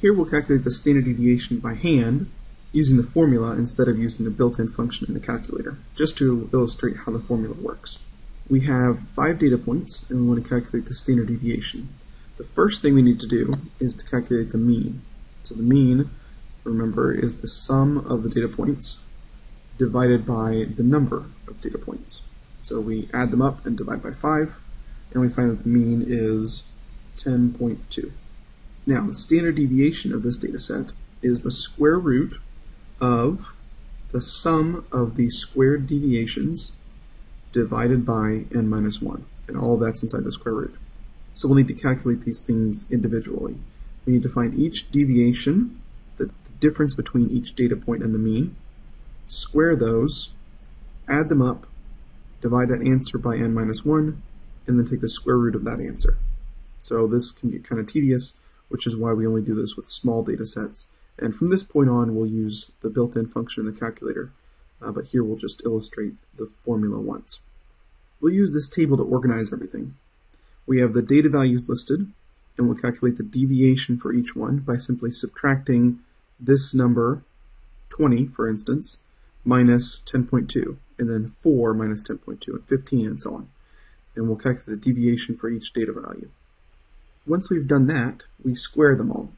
Here we'll calculate the standard deviation by hand using the formula instead of using the built-in function in the calculator, just to illustrate how the formula works. We have five data points and we want to calculate the standard deviation. The first thing we need to do is to calculate the mean. So the mean, remember, is the sum of the data points divided by the number of data points. So we add them up and divide by 5, and we find that the mean is 10.2. Now, the standard deviation of this data set is the square root of the sum of the squared deviations divided by n minus 1, and all that's inside the square root. So we'll need to calculate these things individually. We need to find each deviation, the, the difference between each data point and the mean, square those, add them up, divide that answer by n minus 1, and then take the square root of that answer. So this can get kind of tedious, which is why we only do this with small data sets. And from this point on, we'll use the built-in function in the calculator, uh, but here we'll just illustrate the formula once. We'll use this table to organize everything. We have the data values listed, and we'll calculate the deviation for each one by simply subtracting this number, 20 for instance, minus 10.2, and then 4 minus 10.2, and 15, and so on. And we'll calculate the deviation for each data value. Once we've done that, we square them all.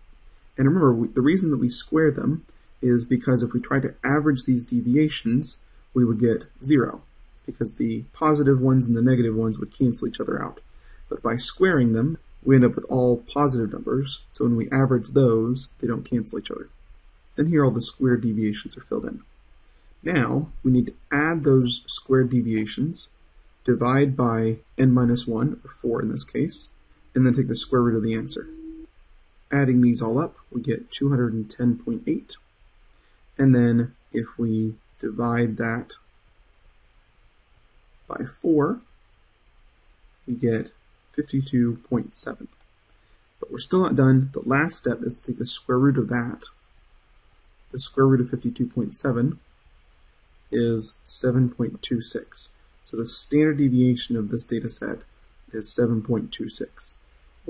And remember, we, the reason that we square them is because if we try to average these deviations, we would get 0, because the positive ones and the negative ones would cancel each other out. But by squaring them, we end up with all positive numbers, so when we average those, they don't cancel each other. Then here all the squared deviations are filled in. Now, we need to add those squared deviations, divide by n minus 1, or 4 in this case, and then take the square root of the answer. Adding these all up, we get 210.8. And then if we divide that by 4, we get 52.7. But we're still not done. The last step is to take the square root of that. The square root of 52.7 is 7.26. So the standard deviation of this data set is 7.26,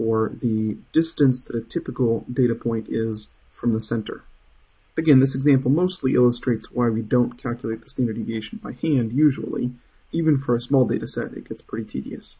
or the distance that a typical data point is from the center. Again, this example mostly illustrates why we don't calculate the standard deviation by hand usually. Even for a small data set, it gets pretty tedious.